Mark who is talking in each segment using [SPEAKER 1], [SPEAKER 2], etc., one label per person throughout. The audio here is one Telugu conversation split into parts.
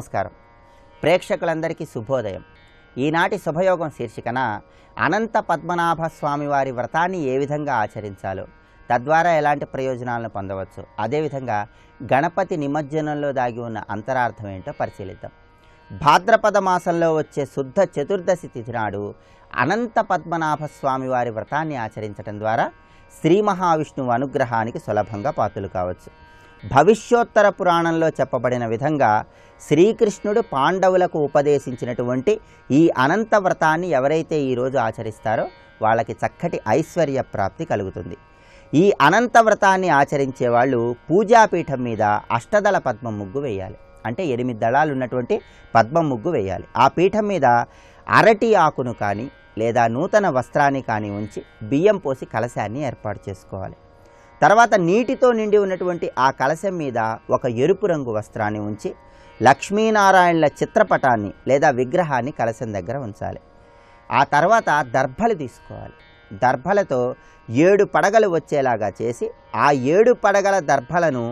[SPEAKER 1] నమస్కారం. ప్రేక్షకులందరికీ శుభోదయం. ఈనాటి శుభయోగం శీర్షికన అనంత పద్మనాభ స్వామివారి వ్రతాన్ని ఏ విధంగా ఆచరించాలో తద్వారా ఎలాంటి ప్రయోజనాలను పొందవచ్చు అదేవిధంగా గణపతి నిమజ్జనంలో దాగి ఉన్న అంతరార్థం ఏంటో పరిశీలిద్దాం. భాద్రపద మాసంలో వచ్చే శుద్ధ చతుర్దశి తిథి నాడు అనంత పద్మనాభ స్వామివారి వ్రతాన్ని ఆచరించడం ద్వారా శ్రీ మహావిష్ణువు అనుగ్రహానికి సులభంగా పాత్రలు కావచ్చు. భవిష్యోత్తర పురాణంలో చెప్పబడిన విధంగా శ్రీకృష్ణుడు పాండవులకు ఉపదేశించినటువంటి ఈ అనంత వ్రతాన్ని ఎవరైతే ఈరోజు ఆచరిస్తారో వాళ్ళకి చక్కటి ఐశ్వర్య ప్రాప్తి కలుగుతుంది. ఈ అనంత వ్రతాన్ని ఆచరించే వాళ్ళు పూజాపీఠం మీద అష్టదళ పద్మ ముగ్గు వేయాలి. అంటే ఎనిమిది దళాలు ఉన్నటువంటి పద్మ ముగ్గు వేయాలి. ఆ పీఠం మీద అరటి ఆకును కానీ లేదా నూతన వస్త్రాన్ని కానీ ఉంచి బియ్యం పోసి కలశాన్ని ఏర్పాటు చేసుకోవాలి. తర్వాత నీటితో నిండి ఉన్నటువంటి ఆ కలశం మీద ఒక ఎరుపు రంగు వస్త్రాన్ని ఉంచి లక్ష్మీనారాయణల చిత్రపటాన్ని లేదా విగ్రహాన్ని కలశం దగ్గర ఉంచాలి. ఆ తర్వాత దర్భలు తీసుకోవాలి. దర్భలతో ఏడు పడగలు వచ్చేలాగా చేసి ఆ ఏడు పడగల దర్భలను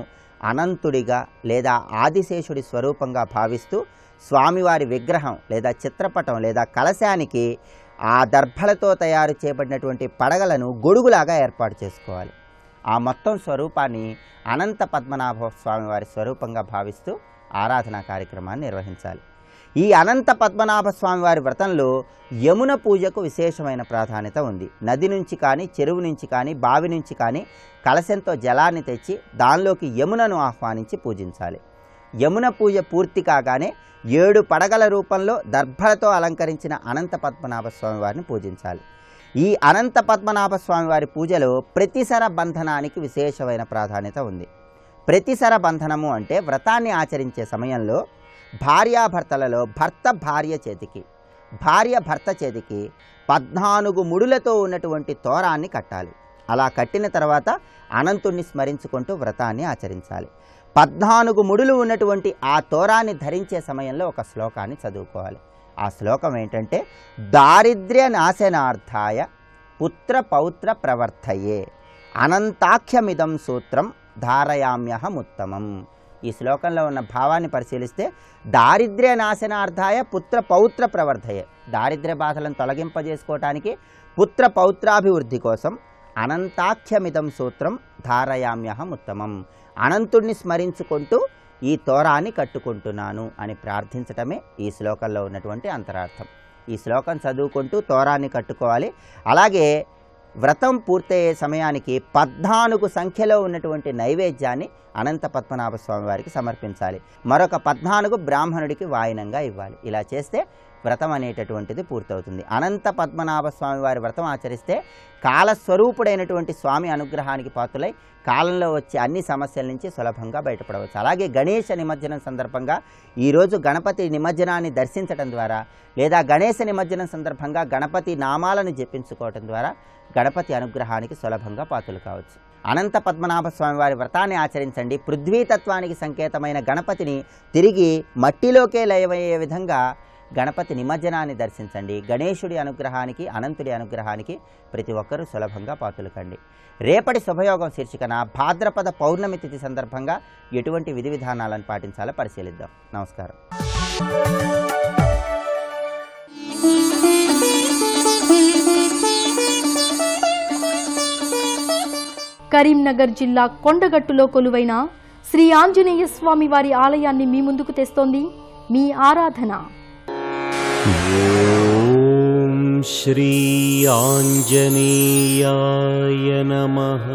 [SPEAKER 1] అనంతుడిగా లేదా ఆదిశేషుడి స్వరూపంగా భావిస్తూ స్వామివారి విగ్రహం లేదా చిత్రపటం లేదా కలశానికి ఆ దర్భలతో తయారు చేయబడినటువంటి పడగలను గొడుగులాగా ఏర్పాటు చేసుకోవాలి. ఆ మొత్తం స్వరూపాన్ని అనంత పద్మనాభ స్వామివారి స్వరూపంగా భావిస్తూ ఆరాధనా కార్యక్రమాన్ని నిర్వహించాలి. ఈ అనంత పద్మనాభ స్వామివారి వ్రతంలో యమున పూజకు విశేషమైన ప్రాధాన్యత ఉంది. నది నుంచి కానీ చెరువు నుంచి కానీ బావి నుంచి కానీ కలశంతో జలాన్ని తెచ్చి దానిలోకి యమునను ఆహ్వానించి పూజించాలి. యమున పూజ పూర్తి కాగానే ఏడు పడగల రూపంలో దర్భలతో అలంకరించిన అనంత పద్మనాభ స్వామి వారిని పూజించాలి. ఈ అనంత పద్మనాభ స్వామి వారి పూజలో ప్రతిసర బంధనానికి విశేషమైన ప్రాధాన్యత ఉంది. ప్రతిసర బంధనము అంటే వ్రతాన్ని ఆచరించే సమయంలో భార్యాభర్తలలో భర్త భార్య చేతికి భార్య భర్త చేతికి పద్నాలుగు ముడులతో ఉన్నటువంటి తోరాన్ని కట్టాలి. అలా కట్టిన తర్వాత అనంతుణ్ణి స్మరించుకుంటూ వ్రతాన్ని ఆచరించాలి. పద్నాలుగు ముడులు ఉన్నటువంటి ఆ తోరాన్ని ధరించే సమయంలో ఒక శ్లోకాన్ని చదువుకోవాలి. ఆ శ్లోకం ఏంటంటే దారిద్ర్య నాశనార్థాయ పుత్ర పౌత్ర ప్రవర్తయే. అనంతాఖ్యమిదం సూత్రం ధారయామ్యహం ఉత్తమం ఈ శ్లోకంలో ఉన్న భావాన్ని పరిశీలిస్తే దారిద్ర్య నాశనార్థాయ పుత్ర పౌత్ర ప్రవర్ధయే దారిద్ర్య బాధలను తొలగింపజేసుకోవటానికి పుత్ర పౌత్రాభివృద్ధి కోసం అనంతాఖ్యమిదం సూత్రం ధారయామ్యహం ఉత్తమం అనంతుణ్ణి స్మరించుకుంటూ ఈ తోరాన్ని కట్టుకుంటున్నాను అని ప్రార్థించటమే ఈ శ్లోకంలో ఉన్నటువంటి అంతరార్థం. ఈ శ్లోకం చదువుకుంటూ తోరాన్ని కట్టుకోవాలి. అలాగే వ్రతం పూర్తయ్యే సమయానికి పద్నాలుగు సంఖ్యలో ఉన్నటువంటి నైవేద్యాన్ని అనంత పద్మనాభ స్వామి వారికి సమర్పించాలి. మరొక పద్నాలుగు బ్రాహ్మణుడికి వాయినంగా ఇవ్వాలి. ఇలా చేస్తే వ్రతం అనేటటువంటిది పూర్తవుతుంది. అనంత పద్మనాభ స్వామి వారి వ్రతం ఆచరిస్తే కాలస్వరూపుడైనటువంటి స్వామి అనుగ్రహానికి పాత్రులై కాలంలో వచ్చే అన్ని సమస్యల నుంచి సులభంగా బయటపడవచ్చు. అలాగే గణేష నిమజ్జనం సందర్భంగా ఈరోజు గణపతి నిమజ్జనాన్ని దర్శించడం ద్వారా లేదా గణేష నిమజ్జనం సందర్భంగా గణపతి నామాలను జపించుకోవటం ద్వారా గణపతి అనుగ్రహానికి సులభంగా పాత్రలు కావచ్చు. అనంత పద్మనాభ స్వామి వారి వ్రతాన్ని ఆచరించండి. పృథ్వీతత్వానికి సంకేతమైన గణపతిని తిరిగి మట్టిలోకే లయమయ్యే విధంగా గణపతి నిమజ్జనాన్ని దర్శించండి. గణేశుడి అనుగ్రహానికి అనంతుడి అనుగ్రహానికి ప్రతి ఒక్కరూ సులభంగా పాతులకండి. రేపటి శుభయోగం శీర్షికన భాద్రపద పౌర్ణమి తిథి సందర్భంగా ఎటువంటి విధి విధానాలను పాటించాలో పరిశీలిద్దాం. నమస్కారం.
[SPEAKER 2] కరీంనగర్ జిల్లా కొండగట్టులో కొలువైన శ్రీ ఆంజనేయ స్వామి వారి ఆలయాన్ని మీ ముందుకు తెస్తోంది మీ ఆరాధన.
[SPEAKER 3] ॐ श्री आञ्जनेयाय नमः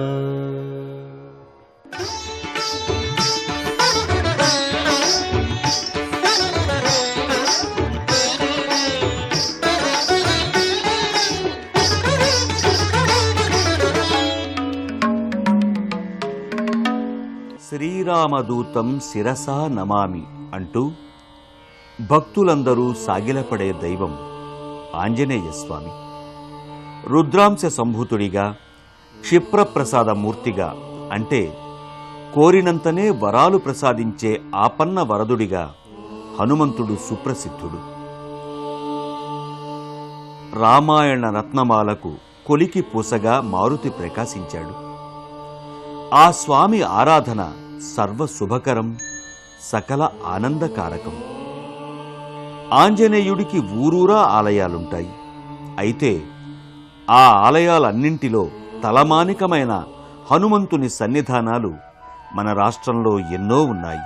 [SPEAKER 3] శ్రీరామదూతం శిరసా నమామి అంటూ భక్తులందరూ సాగిలపడే దైవం ఆంజనేయ స్వామి రుద్రాంశ సంభూతుడిగా క్షిప్రప్రసాద మూర్తిగా అంటే కోరినంతనే వరాలు ప్రసాదించే ఆపన్న వరదుడిగా హనుమంతుడు సుప్రసిద్ధుడు. రామాయణ రత్నమాలకు కొలికి పూసగా మారుతి ప్రకాశించాడు. ఆ స్వామి ఆరాధన సర్వ శుభకరం సకల ఆనందకారకం. ఆంజనేయుడికి ఊరూరా ఆలయాలుంటాయి. అయితే ఆ ఆలయాలన్నింటిలో తలమానికమైన హనుమంతుని సన్నిధానాలు మన రాష్ట్రంలో ఎన్నో ఉన్నాయి.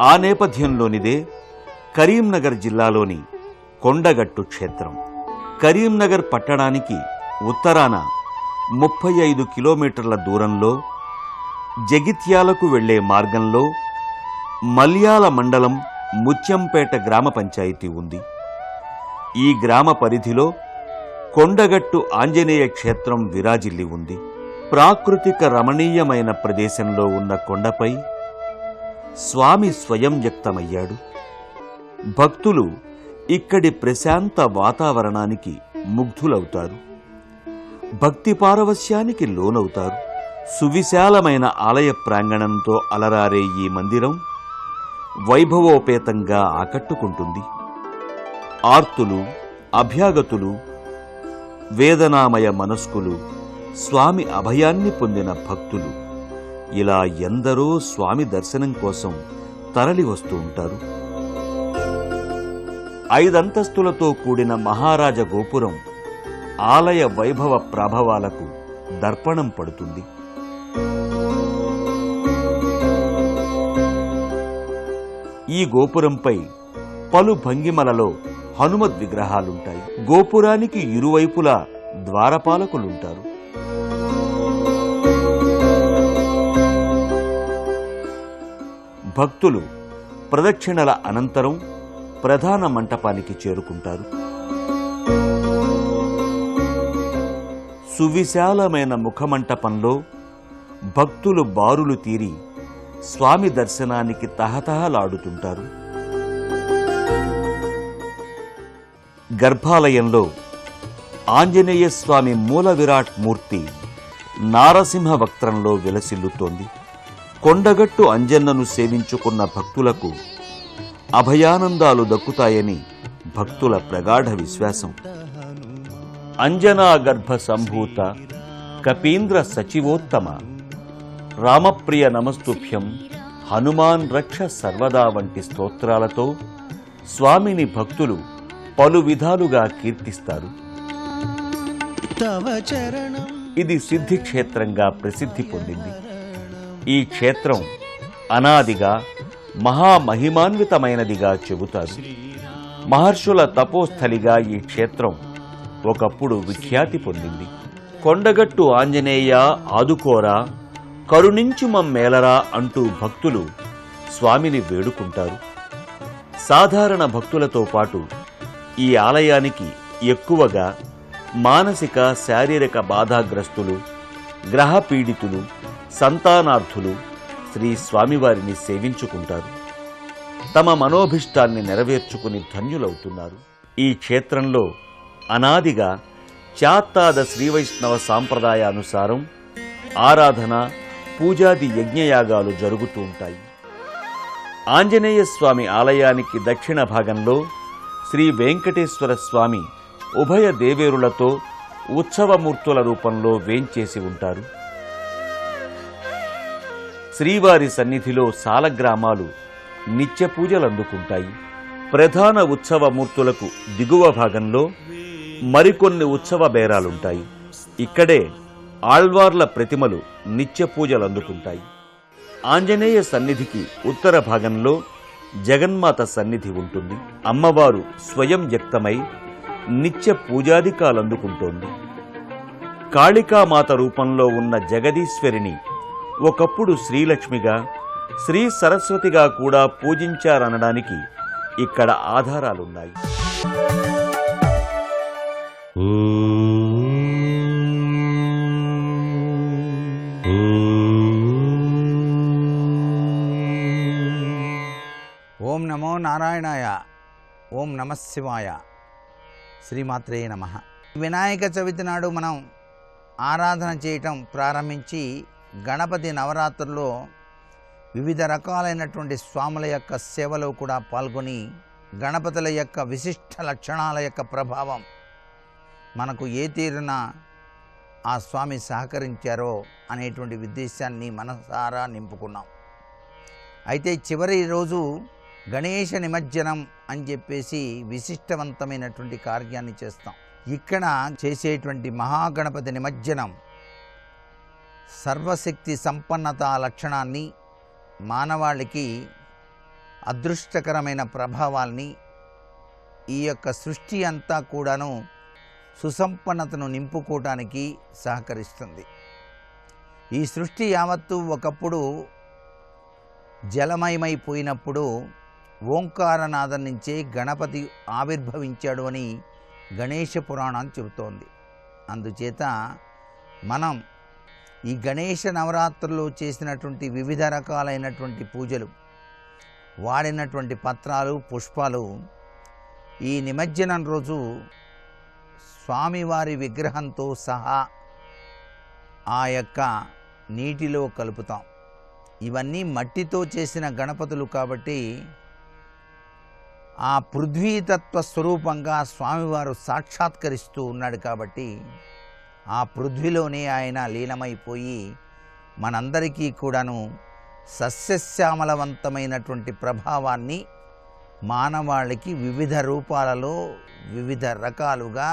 [SPEAKER 3] ఆ నేపథ్యంలోనిదే కరీంనగర్ జిల్లాలోని కొండగట్టు క్షేత్రం. కరీంనగర్ పట్టణానికి ఉత్తరాన ముప్పై ఐదు కిలోమీటర్ల దూరంలో జగిత్యాలకు వెళ్ళే మార్గంలో మల్యాల మండలం ముత్యంపేట గ్రామ పంచాయతీ ఉంది. ఈ గ్రామ పరిధిలో కొండగట్టు ఆంజనేయ క్షేత్రం విరాజిల్లి ఉంది. ప్రాకృతిక రమణీయమైన ప్రదేశంలో ఉన్న కొండపై స్వామి స్వయం వ్యక్తమయ్యాడు. భక్తులు ఇక్కడి ప్రశాంత వాతావరణానికి ముగ్ధులవుతారు. భక్తి పారవస్యానికి లోనవుతారు. సువిశాలమైన ఆలయ ప్రాంగణంతో అలరారే ఈ మందిరం వైభవోపేతంగా ఆకట్టుకుంటుంది. ఆర్తులు అభ్యాగతులు వేదనామయ మనస్కులు స్వామి అభయాన్ని పొందిన భక్తులు. ఇలా ఎందరో స్వామి దర్శనం కోసం తరలి వస్తూ ఉంటారు. ఐదంతస్తులతో కూడిన మహారాజ గోపురం ఆలయ వైభవ ప్రభావాలకు దర్పణం పడుతుంది. ఈ గోపురంపై పలు భంగిమలలో హనుమద్ విగ్రహాలుంటాయి. గోపురానికి ఇరువైపులా ద్వారపాలకులుంటారు. భక్తులు ప్రదక్షిణల అనంతరం ప్రధాన మంటపానికి చేరుకుంటారు. సువిశాలమైన ముఖమంటపంలో భక్తులు బారులు తీరి స్వామి దర్శనానికి తహతహలాడుతుంటారు. గర్భాలయంలో ఆంజనేయ స్వామి మూల విరాట్ మూర్తి నారసింహ వక్త్రంలో విలసిల్లుతోంది. కొండగట్టు అంజన్నను సేవించుకున్న భక్తులకు అభయానందాలు దక్కుతాయని భక్తుల ప్రగాఢ విశ్వాసం. అంజనా గర్భ సంభూత కపీంద్ర సచివోత్తమ రామప్రియ నమస్తుభ్యం. హనుమాన్ రక్ష సర్వదా వంటి స్తోత్రాలతో స్వామిని భక్తులు పలు విధాలుగా కీర్తిస్తారు. ఇది సిద్ధి క్షేత్రంగా ప్రసిద్ధి పొందింది. ఈ క్షేత్రం అనాదిగా మహామహిమాన్వితమైనదిగా చెబుతారు. మహర్షుల తపోస్థలిగా ఈ క్షేత్రం ఒకప్పుడు విఖ్యాతి పొందింది. కొండగట్టు ఆంజనేయ ఆదుకోరా కరుణించు మమ్మేలరా అంటూ భక్తులు స్వామిని వేడుకుంటారు. సాధారణ భక్తులతో పాటు ఈ ఆలయానికి ఎక్కువగా మానసిక శారీరక బాధాగ్రస్తులు గ్రహపీడితులు సంతానార్థులు శ్రీ స్వామివారిని సేవించుకుంటారు. తమ మనోభిష్టాన్ని నెరవేర్చుకుని ధన్యులవుతున్నారు. ఈ క్షేత్రంలో అనాదిగా చాత్తాద శ్రీవైష్ణవ సాంప్రదాయానుసారం ఆరాధన పూజాది యజ్ఞయాగాలు జరుగుతూ ఉంటాయి. ఆంజనేయ స్వామి ఆలయానికి దక్షిణ భాగంలో శ్రీ వెంకటేశ్వర స్వామి ఉభయ దేవేరులతో ఉత్సవమూర్తుల రూపంలో వేంచేసి ఉంటారు. శ్రీవారి సన్నిధిలో సాలగ్రామాలు నిత్య పూజలందుకుంటాయి. ప్రధాన ఉత్సవ మూర్తులకు దిగువ భాగంలో మరికొన్ని ఉత్సవ బేరాలుంటాయి. ఇక్కడే ఆళ్వార్ల ప్రతిమలు నిత్య పూజలందుకుంటాయి ఆంజనేయ సన్నిధికి ఉత్తర భాగంలో జగన్మాత సన్నిధి ఉంటుంది. అమ్మవారు స్వయం వ్యక్తమై నిత్య పూజాధికాలందుకుంటోంది. కాళికామాత రూపంలో ఉన్న జగదీశ్వరిని ఒకప్పుడు శ్రీలక్ష్మిగా శ్రీ సరస్వతిగా కూడా పూజించారనడానికి ఇక్కడ ఆధారాలున్నాయి.
[SPEAKER 4] నారాయణాయ. ఓం నమశివాయ శ్రీమాత్రే నమ. వినాయక చవితి నాడు మనం ఆరాధన చేయటం ప్రారంభించి గణపతి నవరాత్రుల్లో వివిధ రకాలైనటువంటి స్వాముల యొక్క సేవలో కూడా పాల్గొని గణపతుల యొక్క విశిష్ట లక్షణాల యొక్క ప్రభావం మనకు ఏ తీరున ఆ స్వామి సహకరించారో అనేటువంటి ఉద్దేశాన్ని మనసారా నింపుకున్నాం. అయితే చివరి రోజు గణేష నిమజ్జనం అని చెప్పేసి విశిష్టవంతమైనటువంటి కార్యాన్ని చేస్తాం. ఇక్కడ చేసేటువంటి మహాగణపతి నిమజ్జనం సర్వశక్తి సంపన్నత లక్షణాన్ని మానవాళికి అదృష్టకరమైన ప్రభావాల్ని ఈ యొక్క సృష్టి అంతా కూడాను సుసంపన్నతను నింపుకోవటానికి సహకరిస్తుంది. ఈ సృష్టి యావత్తు ఒకప్పుడు జలమయమైపోయినప్పుడు ఓంకారనాథం నుంచే గణపతి ఆవిర్భవించాడు అని గణేష పురాణం చెబుతోంది. అందుచేత మనం ఈ గణేష నవరాత్రుల్లో చేసినటువంటి వివిధ రకాలైనటువంటి పూజలు వాడినటువంటి పత్రాలు పుష్పాలు ఈ నిమజ్జనం రోజు స్వామివారి విగ్రహంతో సహా ఆ యొక్క నీటిలో కలుపుతాం. ఇవన్నీ మట్టితో చేసిన గణపతులు కాబట్టి ఆ పృథ్వీతత్వ స్వరూపంగా స్వామివారు సాక్షాత్కరిస్తూ ఉన్నాడు కాబట్టి ఆ పృథ్వీలోనే ఆయన లీనమైపోయి మనందరికీ కూడాను సస్యశ్యామలవంతమైనటువంటి ప్రభావాన్ని మానవాళికి వివిధ రూపాలలో వివిధ రకాలుగా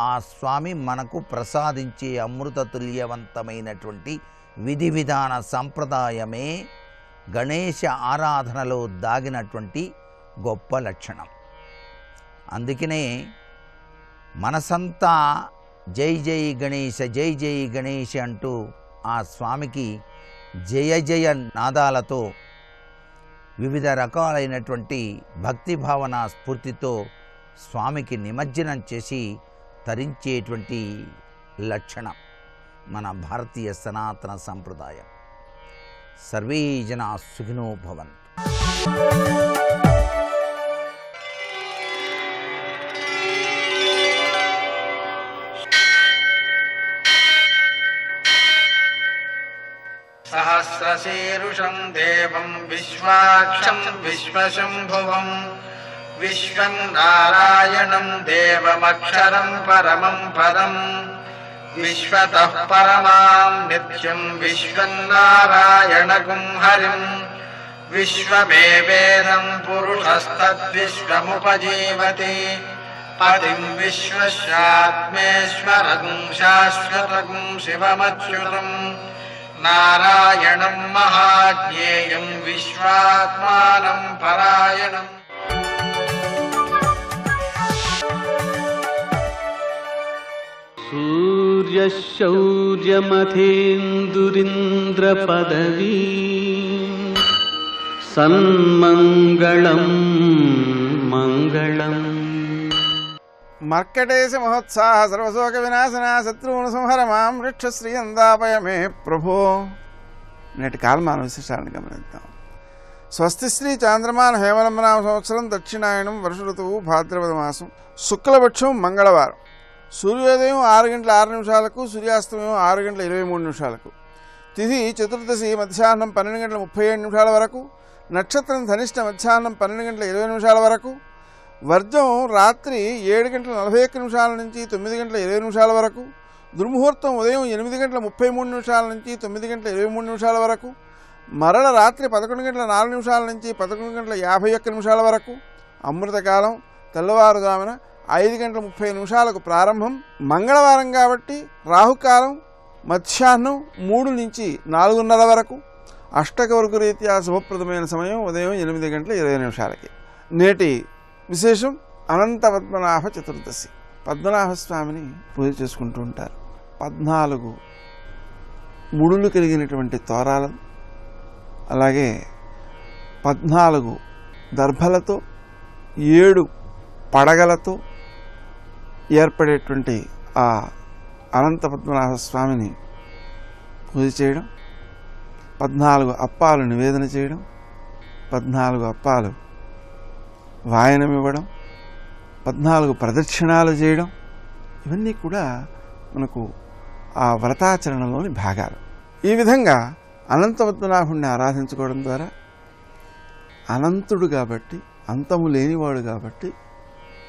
[SPEAKER 4] ఆ స్వామి మనకు ప్రసాదించే అమృతతుల్యవంతమైనటువంటి విధి విధాన సంప్రదాయమే గణేష ఆరాధనలో దాగినటువంటి గొప్ప లక్షణం. అందుకనే మనసంతా జై జై గణేశ జై జై గణేష్ అంటూ ఆ స్వామికి జయ జయ నాదాలతో వివిధ రకాలైనటువంటి భక్తి భావన స్ఫూర్తితో స్వామికి నిమజ్జనం చేసి తరించేటువంటి లక్షణం మన భారతీయ సనాతన సంప్రదాయం. సర్వే జనా సుఖినో భవంతు.
[SPEAKER 5] सहस्रशीरुषम् देवम् विश्वाक्षम् विश्वशम्भुवम् विश्वम् नारायणम् देवमक्षरम् परमम् पदम् विश्वतः परमाम् नित्यम् विश्वम् नारायणगुम् हरिम् विश्वमेवेदम् पुरुषस्तद्विश्वमुपजीवति पतिम् विश्वस्यात्मेश्वरगुम् शाश्वतगुम् शिवमच्युतम् नारायणम् महाज्ञेयम् विश्वात्मानम् परायणम्।
[SPEAKER 6] सूर्यशौर्यमथेन्दुरिन्द्रपदवी सन्मङ्गलं मङ्गलम्
[SPEAKER 7] మర్కటేశ మహోత్సాహ సర్వశోక వినాశన శత్రువును సంహర మాం వృక్ష మే ప్రభో నేటి కాలమాన విశేషాలను గమనిద్దాం స్వస్తి శ్రీ చాంద్రమాన హేమలంబనామ సంవత్సరం దక్షిణాయనం వర్ష ఋతువు భాద్రపద మాసం శుక్లపక్షం మంగళవారం సూర్యోదయం ఆరు గంటల ఆరు నిమిషాలకు సూర్యాస్తమయం ఆరు గంటల ఇరవై మూడు నిమిషాలకు. తిథి చతుర్దశి మధ్యాహ్నం పన్నెండు గంటల ముప్పై ఏడు నిమిషాల వరకు. నక్షత్రం ధనిష్ట మధ్యాహ్నం పన్నెండు గంటల ఇరవై నిమిషాల వరకు. వర్జం రాత్రి ఏడు గంటల నలభై ఒక్క నిమిషాల నుంచి తొమ్మిది గంటల ఇరవై నిమిషాల వరకు దుర్ముహూర్తం ఉదయం ఎనిమిది గంటల ముప్పై మూడు నిమిషాల నుంచి తొమ్మిది గంటల ఇరవై మూడు నిమిషాల వరకు మరల రాత్రి పదకొండు గంటల నాలుగు నిమిషాల నుంచి పదకొండు గంటల యాభై ఒక్క నిమిషాల వరకు అమృతకాలం తెల్లవారుజామున ఐదు గంటల ముప్పై నిమిషాలకు ప్రారంభం మంగళవారం కాబట్టి రాహుకాలం మధ్యాహ్నం మూడు నుంచి నాలుగున్నర వరకు అష్టకవర్గ రీత్యా శుభప్రదమైన సమయం ఉదయం ఎనిమిది గంటల ఇరవై నిమిషాలకి. నేటి విశేషం అనంత పద్మనాభ చతుర్దశి. పద్మనాభ స్వామిని పూజ చేసుకుంటూ ఉంటారు. పద్నాలుగు ముడులు కలిగినటువంటి తోరాలు అలాగే పద్నాలుగు దర్భలతో ఏడు పడగలతో ఏర్పడేటువంటి ఆ అనంత పద్మనాభ స్వామిని పూజ చేయడం పద్నాలుగు అప్పాలు నివేదన చేయడం పద్నాలుగు అప్పాలు వాయనం ఇవ్వడం పద్నాలుగు ప్రదక్షిణాలు చేయడం ఇవన్నీ కూడా మనకు ఆ వ్రతాచరణలోని భాగాలు. ఈ విధంగా అనంత పద్మనాభుణ్ణి ఆరాధించుకోవడం ద్వారా అనంతుడు కాబట్టి అంతము లేనివాడు కాబట్టి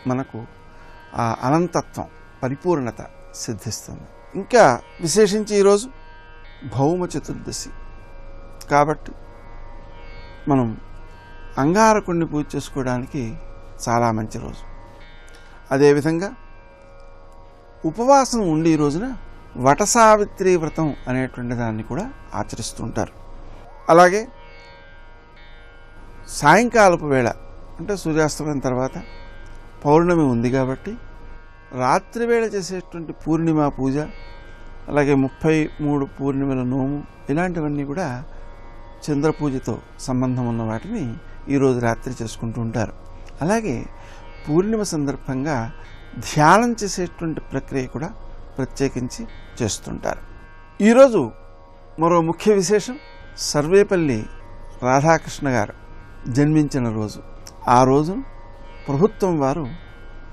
[SPEAKER 7] మనకు ఆ అనంతత్వం పరిపూర్ణత సిద్ధిస్తుంది. ఇంకా విశేషించి ఈరోజు భౌమ చతుర్దశి. కాబట్టి మనం అంగారకుడిని పూజ చేసుకోవడానికి చాలా మంచి రోజు. అదేవిధంగా ఉపవాసం ఉండి ఈ రోజున వటసావిత్రి వ్రతం అనేటువంటి దాన్ని కూడా ఆచరిస్తుంటారు. అలాగే సాయంకాలపు వేళ అంటే సూర్యాస్తమయం తర్వాత పౌర్ణమి ఉంది కాబట్టి రాత్రి వేళ చేసేటువంటి పూర్ణిమ పూజ అలాగే ముప్పై మూడు పూర్ణిమల నోము ఇలాంటివన్నీ కూడా చంద్రపూజతో సంబంధం ఉన్న వాటిని ఈరోజు రాత్రి చేసుకుంటూ ఉంటారు. అలాగే పూర్ణిమ సందర్భంగా ధ్యానం చేసేటువంటి ప్రక్రియ కూడా ప్రత్యేకించి చేస్తుంటారు. ఈరోజు మరో ముఖ్య విశేషం సర్వేపల్లి రాధాకృష్ణ గారు జన్మించిన రోజు. ఆ రోజు ప్రభుత్వం వారు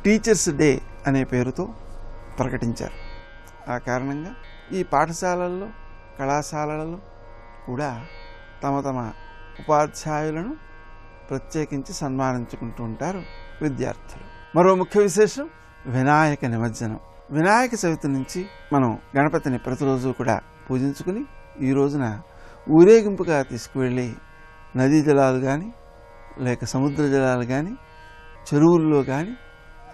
[SPEAKER 7] టీచర్స్ డే అనే పేరుతో ప్రకటించారు. ఆ కారణంగా ఈ పాఠశాలల్లో కళాశాలలలో కూడా తమ తమ ఉపాధ్యాయులను ప్రత్యేకించి సన్మానించుకుంటూ ఉంటారు విద్యార్థులు. మరో ముఖ్య విశేషం వినాయక నిమజ్జనం. వినాయక చవితి నుంచి మనం గణపతిని ప్రతిరోజు కూడా పూజించుకుని ఈ రోజున ఊరేగింపుగా తీసుకువెళ్ళి నదీ జలాలు కానీ లేక సముద్ర జలాలు కానీ చెరువుల్లో కానీ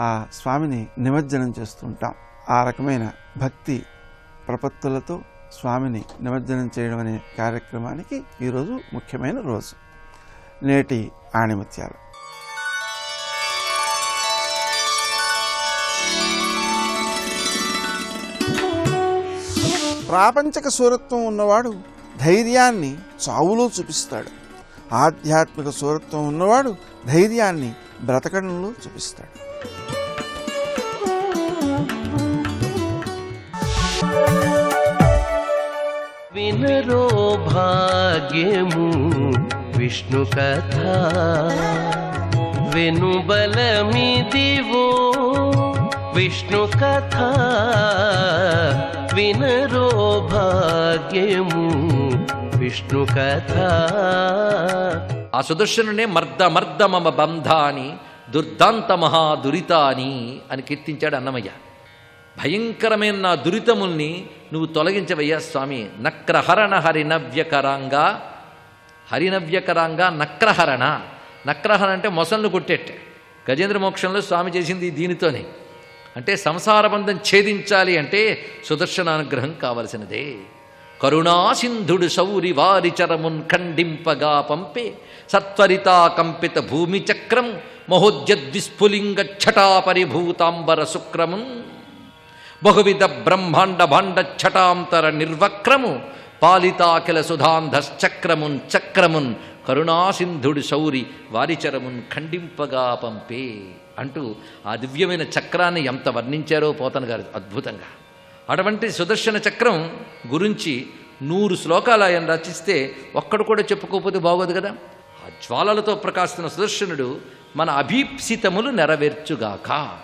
[SPEAKER 7] ఆ స్వామిని నిమజ్జనం చేస్తుంటాం ఆ రకమైన భక్తి ప్రపత్తులతో స్వామిని నిమజ్జనం చేయడం అనే కార్యక్రమానికి ఈరోజు ముఖ్యమైన రోజు. నేటి ఆణిముత్యాలు. ప్రాపంచక సూరత్వం ఉన్నవాడు ధైర్యాన్ని చావులో చూపిస్తాడు. ఆధ్యాత్మిక సూరత్వం ఉన్నవాడు ధైర్యాన్ని బ్రతకడంలో చూపిస్తాడు.
[SPEAKER 6] వినరో భాగ్యము విష్ణు కథ. వెనుబలమిదివో విష్ణు కథ. వినరో భాగ్యము విష్ణు కథ.
[SPEAKER 8] ఆ సుదర్శనునే మర్ద మర్ద మమ బంధాని దుర్దాంత మహా దురితాని అని కీర్తించాడు అన్నమయ్య. భయంకరమైన నా దురితముల్ని నువ్వు తొలగించవయ్యా స్వామి. నక్రహరణ హరినవ్యకరాంగా హరినవ్యకరంగా నక్రహరణ. నక్రహరణ అంటే మొసళ్ళు కొట్టేట్టే. గజేంద్ర మోక్షంలో స్వామి చేసింది దీనితోనే. అంటే సంసార బంధం ఛేదించాలి అంటే సుదర్శన అనుగ్రహం కావలసినదే. కరుణాసింధుడు శౌరి సౌరి వారి చరమున్ ఖండింపగా పంపే సత్వరితా కంపిత భూమి చక్రం మహోద్యద్విస్ఫులింగ ఛటాపరిభూతాంబర శుక్రమున్. బహువిధ బ్రహ్మాండ భాండ ఛటాంతర నిర్వక్రము పాలితాకిల సుధాంధశ్చక్రమున్ చక్రమున్ కరుణాసింధుడు శౌరి వారిచరమున్ ఖండింపగా పంపే అంటూ ఆ దివ్యమైన చక్రాన్ని ఎంత వర్ణించారో పోతన గారు అద్భుతంగా. అటువంటి సుదర్శన చక్రం గురించి నూరు శ్లోకాలు ఆయన రచిస్తే ఒక్కడు కూడా చెప్పుకోకపోతే బాగోదు కదా? ఆ జ్వాలలతో ప్రకాశిస్తున్న సుదర్శనుడు మన అభీప్సితములు నెరవేర్చుగాక.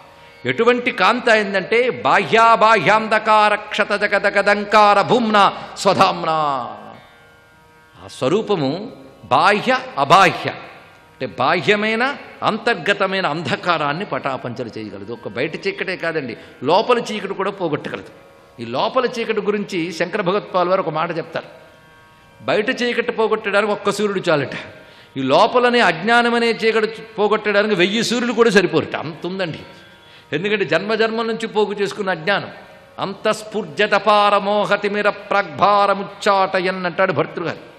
[SPEAKER 8] ఎటువంటి కాంత అయిందంటే బాహ్యాబాహ్యాంధకారక్షత జగదగదంకార భూమ్న స్వధామ్న. ఆ స్వరూపము బాహ్య అబాహ్య. అంటే బాహ్యమైన అంతర్గతమైన అంధకారాన్ని పటాపంచలు చేయగలదు. ఒక బయట చీకటే కాదండి. లోపల చీకటి కూడా పోగొట్టగలదు. ఈ లోపల చీకటి గురించి శంకర భగవత్పాల్ వారు ఒక మాట చెప్తారు. బయట చీకటి పోగొట్టడానికి ఒక్క సూర్యుడు చాలట. ఈ లోపలనే అజ్ఞానమనే చీకటి పోగొట్టడానికి వెయ్యి సూర్యులు కూడా సరిపోరట. అంత ఉందండి ఎందుకంటే జన్మ నుంచి పోగు చేసుకున్న అజ్ఞానం అంతఃస్ఫుర్జతపార మోహతిమిర ప్రాగ్భారముచ్చాటయన్ అంటాడు భర్తృగారు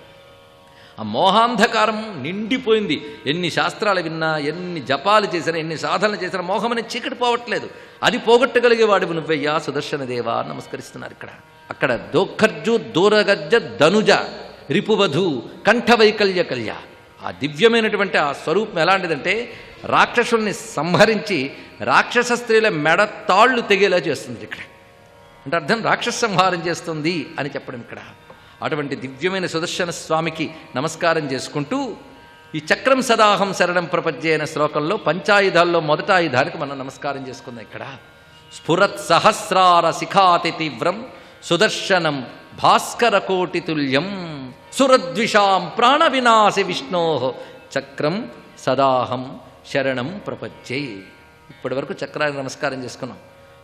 [SPEAKER 8] ఆ మోహాంధకారం నిండిపోయింది. ఎన్ని శాస్త్రాలు విన్నా ఎన్ని జపాలు చేసినా ఎన్ని సాధనలు చేసినా మోహం అనేది చీకటి పోవట్లేదు. అది పోగొట్టగలిగేవాడు నువ్వయ్యా సుదర్శన దేవా నమస్కరిస్తున్నారు ఇక్కడ. అక్కడ దోఖర్జు దూరగజ్జ ధనుజ రిపువధు కంఠవైకల్య కళ్య ఆ దివ్యమైనటువంటి ఆ స్వరూపం ఎలాంటిదంటే రాక్షసుల్ని సంహరించి రాక్షస స్త్రీల మెడ తాళ్ళు తెగేలా చేస్తుంది ఇక్కడ. అంటే అర్థం రాక్షస సంహారం చేస్తుంది అని చెప్పడం ఇక్కడ. అటువంటి దివ్యమైన సుదర్శన స్వామికి నమస్కారం చేసుకుంటూ ఈ చక్రం సదాహం శరణం ప్రపంచే అనే శ్లోకంలో పంచాయుధాల్లో మొదట ఆయుధానికి మనం నమస్కారం చేసుకుందాం ఇక్కడ. స్ఫురత్ సహస్రార శిఖాతి తీవ్రం సుదర్శనం భాస్కర కోటితుల్యం సురద్విషాం ప్రాణ వినాశి విష్ణో. చక్రం సదాహం శరణం ప్రపంచే ఇప్పటి వరకు చక్రానికి నమస్కారం చేసుకున్నాం.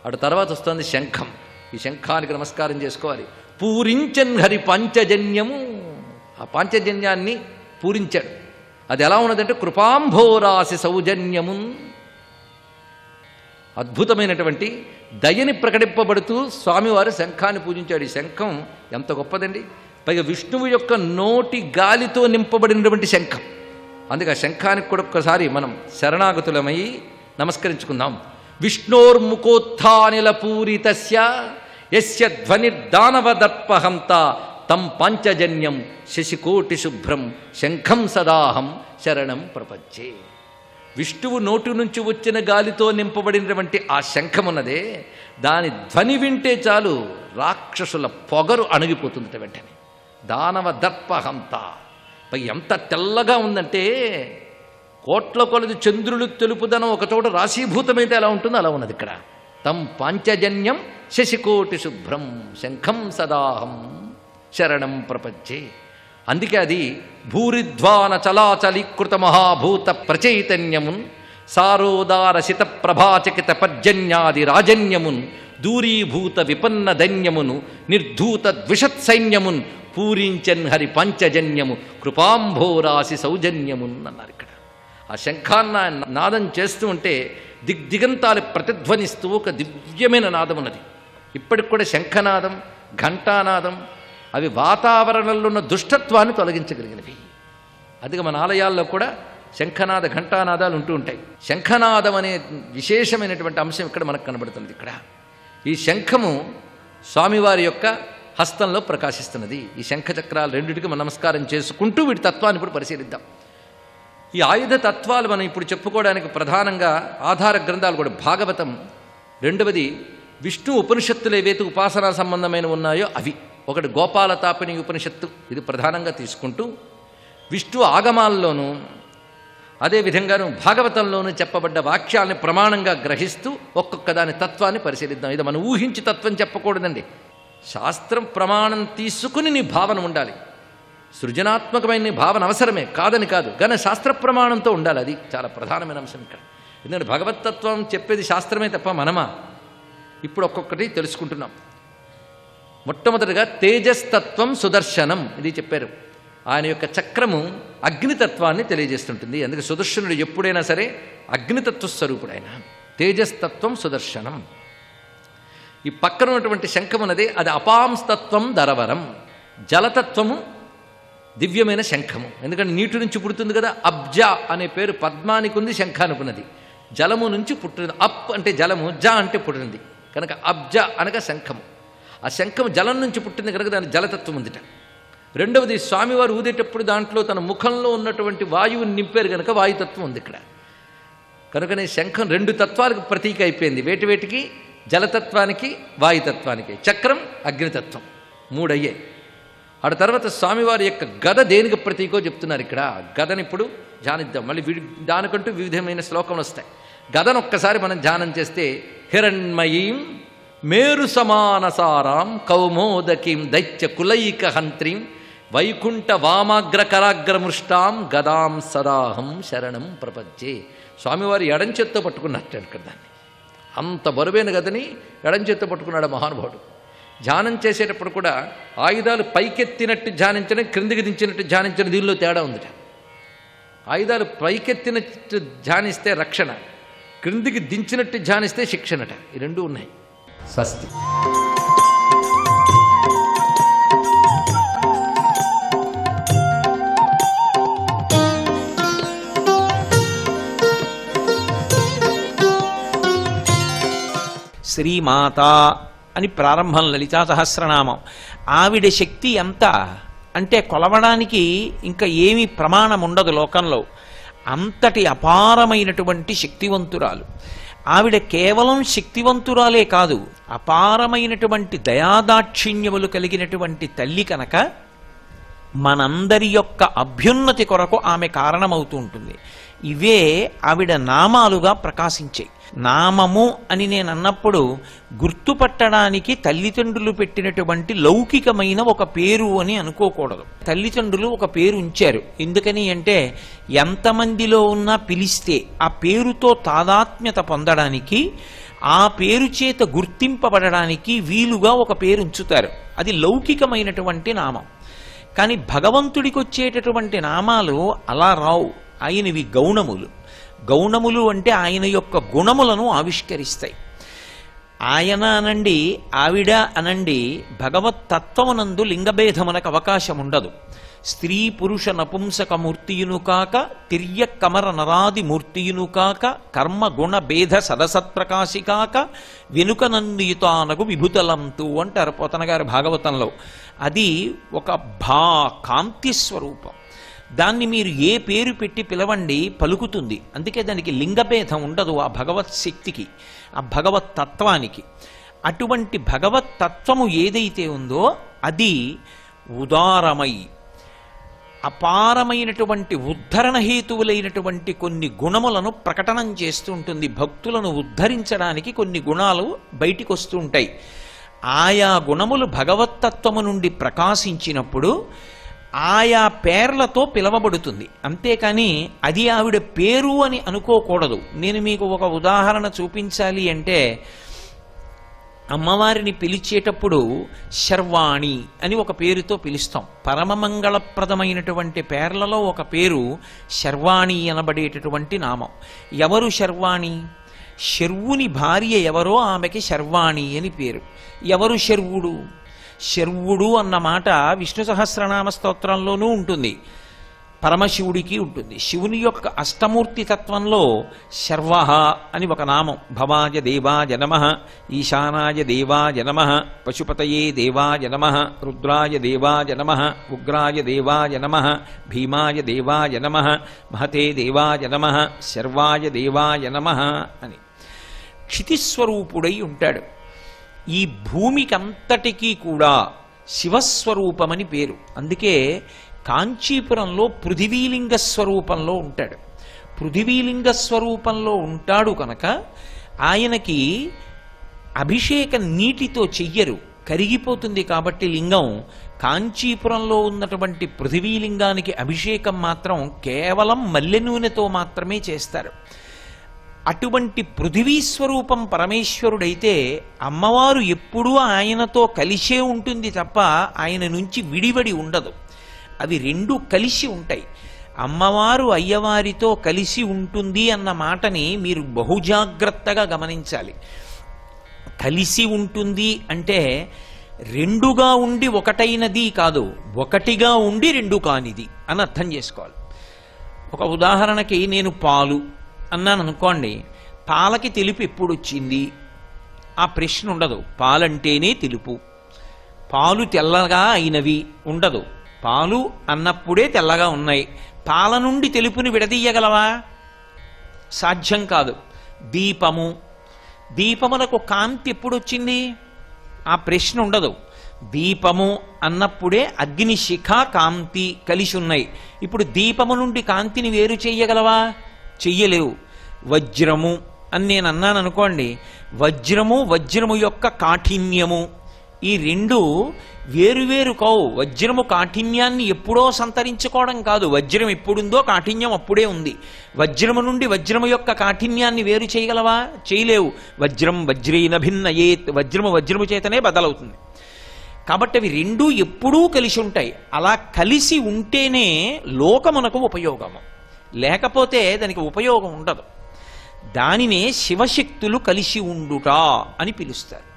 [SPEAKER 8] అటు తర్వాత వస్తుంది శంఖం. ఈ శంఖానికి నమస్కారం చేసుకోవాలి. పూరించన్ హరి పాంచజన్యము. ఆ పాంచజన్యాన్ని పూరించాడు. అది ఎలా ఉన్నదంటే కృపాంభోరాశి సౌజన్యము. అద్భుతమైనటువంటి దయని ప్రకటింపబడుతూ స్వామివారు శంఖాన్ని పూజించాడు. ఈ శంఖం ఎంత గొప్పదండి. పైగా విష్ణువు యొక్క నోటి గాలితో నింపబడినటువంటి శంఖం. అందుకే ఆ శంఖానికి కూడా ఒక్కసారి మనం శరణాగతులమై నమస్కరించుకుందాం. విష్ణోర్ముఖోత్థానిల పూరితస్య యస్య ధ్వనిర్దానవదర్పహంత తం పాంచజన్యం శశికోటి శుభ్రం శంఖం సదాహం శరణం ప్రపంచే. విష్ణువు నోటి నుంచి వచ్చిన గాలితో నింపబడినటువంటి ఆ శంఖమున్నదే దాని ధ్వని వింటే చాలు రాక్షసుల పొగరు అణిగిపోతుందట వెంటనే. దానవ దర్పహంత పై ఎంత తెల్లగా ఉందంటే కోట్ల కొలది చంద్రులు తెలుపుదనం ఒకచోట రాశీభూతమైతే ఎలా ఉంటుందో అలా ఉన్నది ఇక్కడ. తం పాంచజన్యం శశికోటి శుభ్రం శంఖం సదాహం శరణం ప్రపంచే. అందుకే అది భూరిధ్వాన చలాచలీకృత మహాభూత ప్రచైతన్యమున్ సారోదార శిత ప్రభాచకిత పర్జన్యాది రాజన్యమున్ దూరీభూత విపన్న ధన్యమును నిర్ధూత ద్విషత్ సైన్యమున్ పూరించన్ హరి పంచజన్యము కృపాంభోరాశి సౌజన్యమున్ అన్నారు ఇక్కడ. ఆ శంఖాన్న నాదం చేస్తూ ఉంటే దిగ్దిగంతాలు ప్రతిధ్వనిస్తూ ఒక దివ్యమైన నాదం ఉన్నది ఇప్పటికి కూడా శంఖనాదం ఘంటానాదం అవి వాతావరణంలో ఉన్న దుష్టత్వాన్ని తొలగించగలిగినవి. అదిగా మన ఆలయాల్లో కూడా శంఖనాద ఘంటానాదాలు ఉంటూ ఉంటాయి. శంఖనాదం అనే విశేషమైనటువంటి అంశం ఇక్కడ మనకు కనబడుతుంది ఇక్కడ. ఈ శంఖము స్వామివారి యొక్క హస్తంలో ప్రకాశిస్తున్నది. ఈ శంఖచక్రాలు రెండింటికి మనం నమస్కారం చేసుకుంటూ వీటి తత్వాన్ని ఇప్పుడు పరిశీలిద్దాం. ఈ ఆయుధ తత్వాలు మనం ఇప్పుడు చెప్పుకోవడానికి ప్రధానంగా ఆధార గ్రంథాలు కూడా భాగవతం. రెండవది విష్ణు ఉపనిషత్తులు ఏవైతే ఉపాసనా సంబంధమైన ఉన్నాయో అవి. ఒకటి గోపాలతాపిని ఉపనిషత్తు ఇది ప్రధానంగా తీసుకుంటూ విష్ణు ఆగమాల్లోనూ అదేవిధంగాను భాగవతంలోనూ చెప్పబడ్డ వాక్యాలని ప్రమాణంగా గ్రహిస్తూ ఒక్కొక్క దాని తత్వాన్ని పరిశీలిద్దాం. ఇది మనం ఊహించి తత్వం చెప్పకూడదండి. శాస్త్రం ప్రమాణం తీసుకుని నీ భావన ఉండాలి. సృజనాత్మకమైన నీ భావన అవసరమే కాదని కాదు. కానీ శాస్త్ర ప్రమాణంతో ఉండాలి. అది చాలా ప్రధానమైన అంశం ఇక్కడ. ఎందుకంటే భగవతత్వం చెప్పేది శాస్త్రమే తప్ప మనమా? ఇప్పుడు ఒక్కొక్కటి తెలుసుకుంటున్నాం. మొట్టమొదటిగా తేజస్తత్వం సుదర్శనం ఇది చెప్పారు. ఆయన యొక్క చక్రము అగ్నితత్వాన్ని తెలియజేస్తుంటుంది. అందుకే సుదర్శనుడు ఎప్పుడైనా సరే అగ్నితత్వ స్వరూపుడు ఆయన. తేజస్తత్వం సుదర్శనం. ఈ పక్కన ఉన్నటువంటి శంఖమున్నది అది అపాంస్తత్వం దరవరం జలతత్వము దివ్యమైన శంఖము. ఎందుకంటే నీటి నుంచి పుడుతుంది కదా అబ్జ అనే పేరు పద్మానికి ఉంది శంఖానికి ఉన్నది జలము నుంచి పుట్టినది అప్ అంటే జలము జ అంటే పుట్టినది. కనుక అబ్జ అనగా శంఖము. ఆ శంఖము జలం నుంచి పుట్టింది కనుక దాని జలతత్వం ఉందిట. రెండవది స్వామివారు ఊదేటప్పుడు దాంట్లో తన ముఖంలో ఉన్నటువంటి వాయువుని నింపారు కనుక వాయుతత్వం ఉంది ఇక్కడ. కనుకనే శంఖం రెండు తత్వాలకు ప్రతీక అయిపోయింది. వేటి వేటికి? జలతత్వానికి వాయుతత్వానికి. చక్రం అగ్నితత్వం. మూడయ్యే. ఆడ తర్వాత స్వామివారి యొక్క గద దేనికి ప్రతీకో చెప్తున్నారు ఇక్కడ. గదని ఇప్పుడు ధ్యానిద్దాం. మళ్ళీ విడి దానికంటూ వివిధమైన శ్లోకములు వస్తాయి. గదను ఒక్కసారి మనం ధ్యానం చేస్తే హిరణ్మయీం మేరు సమానసారాం కౌమోదకీం దైత్య కులైక హంత్రీం వైకుంఠ వామాగ్రకరాగ్రమృష్టాం గదాం సదాహం శరణం ప్రపంచే స్వామివారి ఎడంచెత్తో పట్టుకున్నట్టు అనుకున్నాను అంత బరువైన గదని ఎడం చేత్తో పట్టుకున్నాడు మహానుభావుడు. ధ్యానం చేసేటప్పుడు కూడా ఆయుధాలు పైకెత్తినట్టు ధ్యానించడం క్రిందికి దించినట్టు ధ్యానించడం దీనిలో తేడా ఉందిట. ఆయుధాలు పైకెత్తినట్టు ధ్యానిస్తే రక్షణ క్రిందికి దించినట్టు ధ్యానిస్తే శిక్షణట. ఈ రెండు ఉన్నాయి. స్వస్తి.
[SPEAKER 9] శ్రీమాత అని ప్రారంభం లలితా సహస్రనామం. ఆవిడ శక్తి ఎంత? అంటే కొలవడానికి ఇంకా ఏమీ ప్రమాణం ఉండదు లోకంలో. అంతటి అపారమైనటువంటి శక్తివంతురాలు. ఆవిడ కేవలం శక్తివంతురాలే కాదు అపారమైనటువంటి దయాదాక్షిణ్యములు కలిగినటువంటి తల్లి కనుక మనందరి యొక్క అభ్యున్నతి కొరకు ఆమె కారణమవుతూ ఉంటుంది. ఇవే ఆవిడ నామాలుగా ప్రకాశించాయి. నామము అని నేను అన్నప్పుడు గుర్తుపట్టడానికి తల్లిదండ్రులు పెట్టినటువంటి లౌకికమైన ఒక పేరు అని అనుకోకూడదు. తల్లిదండ్రులు ఒక పేరు ఉంచారు. ఎందుకని అంటే ఎంతమందిలో ఉన్నా పిలిస్తే ఆ పేరుతో తాదాత్మ్యత పొందడానికి ఆ పేరు చేత గుర్తింపబడడానికి వీలుగా ఒక పేరు ఉంచుతారు. అది లౌకికమైనటువంటి నామం. కానీ భగవంతుడికి వచ్చేటటువంటి నామాలు అలా రావు. ఆయనవి గౌణములు. గౌణములు అంటే ఆయన యొక్క గుణములను ఆవిష్కరిస్తాయి. ఆయన అనండి ఆవిడ అనండి భగవత్ తత్వమునందు లింగభేదమునకు అవకాశం ఉండదు స్త్రీ పురుష నపుంసక మూర్తియును కాక తిర్య కమర నరాది మూర్తియును కాక కర్మ గుణ భేద సదసత్ప్రకాశి కాక వెనుక విభుతలంతు అంటారు పోతన గారి భాగవతంలో. అది ఒక భా కాంతి స్వరూపం. దాన్ని మీరు ఏ పేరు పెట్టి పిలవండి పలుకుతుంది. అందుకే దానికి లింగభేదం ఉండదు ఆ భగవత్ శక్తికి ఆ భగవత్ తత్వానికి. అటువంటి భగవత్ తత్వము ఏదైతే ఉందో అది ఉదారమై అపారమైనటువంటి ఉద్ధరణ హేతువులైనటువంటి కొన్ని గుణములను ప్రకటనం చేస్తూ ఉంటుంది. భక్తులను ఉద్ధరించడానికి కొన్ని గుణాలు బయటికి వస్తూ ఉంటాయి. ఆయా గుణములు భగవత్తత్వము నుండి ప్రకాశించినప్పుడు ఆయా పేర్లతో పిలవబడుతుంది. అంతేకాని అది ఆవిడ పేరు అని అనుకోకూడదు. నేను మీకు ఒక ఉదాహరణ చూపించాలి అంటే అమ్మవారిని పిలిచేటప్పుడు శర్వాణి అని ఒక పేరుతో పిలుస్తాం. పరమమంగళప్రదమైనటువంటి పేర్లలో ఒక పేరు శర్వాణి అనబడేటటువంటి నామం. ఎవరు శర్వాణి? శర్వుని భార్య ఎవరో ఆమెకి శర్వాణి అని పేరు. ఎవరు శర్వుడు? శర్వుడు అన్న మాట విష్ణు సహస్రనామ స్తోత్రంలోనూ ఉంటుంది. పరమశివుడికి ఉంటుంది. శివుని యొక్క అష్టమూర్తి తత్వంలో శర్వ అని ఒక నామం. భవాయ దేవాయ నమ ఈశానాయ దేవాయ నమ పశుపతయే దేవాయ నమ రుద్రాయ దేవాయ నమ ఉగ్రాయ దేవాయ నమ భీమాయ దేవాయ నమ మహతే దేవాయ నమ శర్వాయ దేవాయ నమ అని క్షితిస్వరూపుడై ఉంటాడు. ఈ భూమికంతటికీ కూడా శివస్వరూపమని పేరు. అందుకే కాంచీపురంలో పృథివీలింగ స్వరూపంలో ఉంటాడు. పృథివీలింగ స్వరూపంలో ఉంటాడు కనుక ఆయనకి అభిషేకం నీటితో చెయ్యరు. కరిగిపోతుంది కాబట్టి లింగం. కాంచీపురంలో ఉన్నటువంటి పృథివీలింగానికి అభిషేకం మాత్రం కేవలం మల్లె నూనెతో మాత్రమే చేస్తారు. అటువంటి పృథివీ స్వరూపం పరమేశ్వరుడైతే అమ్మవారు ఎప్పుడూ ఆయనతో కలిసే ఉంటుంది తప్ప ఆయన నుంచి విడివడి ఉండదు. అవి రెండు కలిసి ఉంటాయి. అమ్మవారు అయ్యవారితో కలిసి ఉంటుంది అన్న మాటని మీరు బహుజాగ్రత్తగా గమనించాలి. కలిసి ఉంటుంది అంటే రెండుగా ఉండి ఒకటైనది కాదు ఒకటిగా ఉండి రెండు కానిది అని అర్థం చేసుకోవాలి. ఒక ఉదాహరణకి నేను పాలు అన్నాను అనుకోండి పాలకి తెలుపు ఎప్పుడు వచ్చింది ఆ ప్రశ్న ఉండదు పాలంటేనే తెలుపు. పాలు తెల్లగా అయినవి ఉండదు. పాలు అన్నప్పుడే తెల్లగా ఉన్నాయి. పాల నుండి తెలుపుని విడదీయగలవా? సాధ్యం కాదు. దీపము. దీపమునకు కాంతి ఎప్పుడొచ్చింది? ఆ ప్రశ్న ఉండదు దీపము అన్నప్పుడే అగ్నిశిఖ కాంతి కలిసి ఉన్నాయి. ఇప్పుడు దీపము నుండి కాంతిని వేరు చేయగలవా? చెయ్యలేవు. వజ్రము అని నేను అన్నాను అనుకోండి వజ్రము వజ్రము యొక్క కాఠిన్యము. ఈ రెండు వేరువేరు కావు. వజ్రము కాఠిన్యాన్ని ఎప్పుడో సంతరించుకోవడం కాదు. వజ్రం ఎప్పుడుందో కాఠిన్యం అప్పుడే ఉంది. వజ్రము నుండి వజ్రము యొక్క కాఠిన్యాన్ని వేరు చేయగలవా? చేయలేవు. వజ్రం వజ్రీన భిన్న ఏ వజ్రము వజ్రము చేతనే బదలవుతుంది. కాబట్టి అవి రెండూ ఎప్పుడూ కలిసి ఉంటాయి. అలా కలిసి ఉంటేనే లోకమునకు ఉపయోగము. లేకపోతే దానికి ఉపయోగం ఉండదు. దానినే శివశక్తులు కలిసి ఉండుట అని పిలుస్తారు.